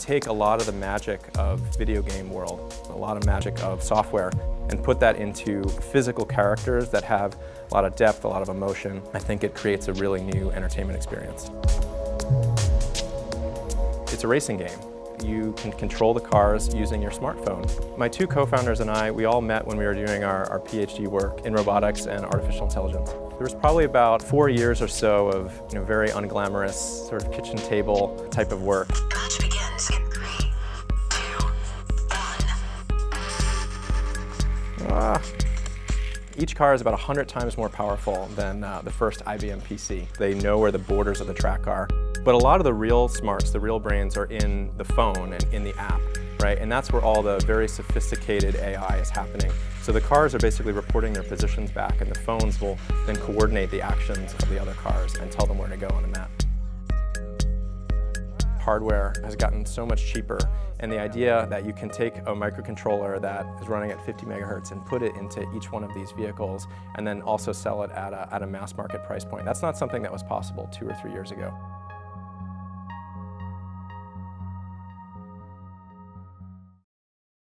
take a lot of the magic of video game world, a lot of magic of software, and put that into physical characters that have a lot of depth, a lot of emotion. I think it creates a really new entertainment experience. It's a racing game. You can control the cars using your smartphone. My two co-founders and I, we all met when we were doing our, our PhD work in robotics and artificial intelligence. There was probably about four years or so of you know, very unglamorous, sort of kitchen table type of work. Ah. Each car is about 100 times more powerful than uh, the first IBM PC. They know where the borders of the track are. But a lot of the real smarts, the real brains are in the phone and in the app, right? And that's where all the very sophisticated AI is happening. So the cars are basically reporting their positions back and the phones will then coordinate the actions of the other cars and tell them where to go on the map hardware has gotten so much cheaper and the idea that you can take a microcontroller that is running at 50 megahertz and put it into each one of these vehicles and then also sell it at a, at a mass market price point. That's not something that was possible two or three years ago.